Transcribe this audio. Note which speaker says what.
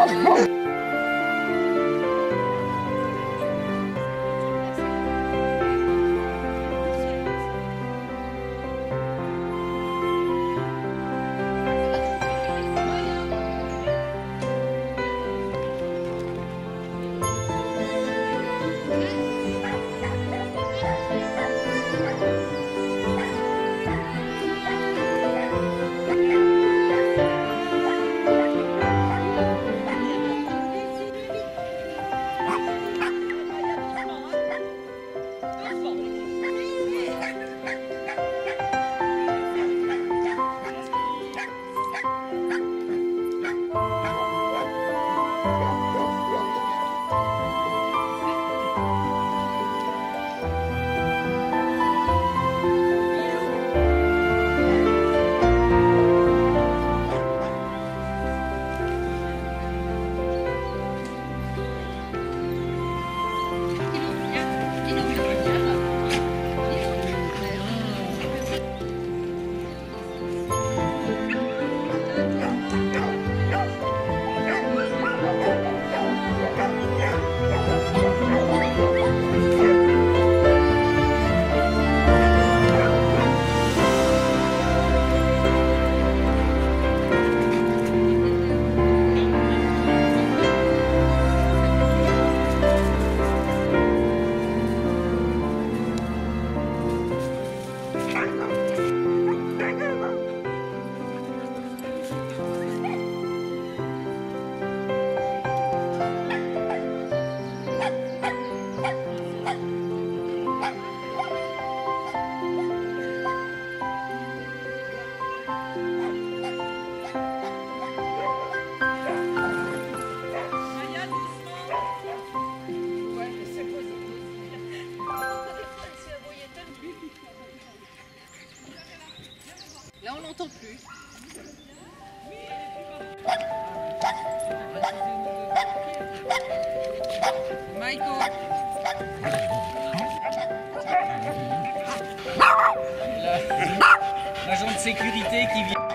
Speaker 1: Oh, on l'entend plus. Michael.
Speaker 2: L'agent de sécurité qui vient.